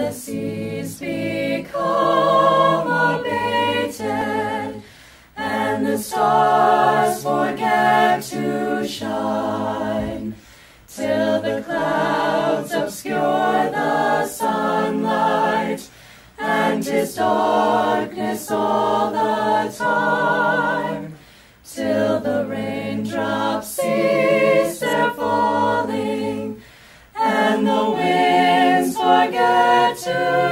the seas become abated, and the stars forget to shine, till the clouds obscure the sunlight, and 'tis darkness all the time, till the raindrops to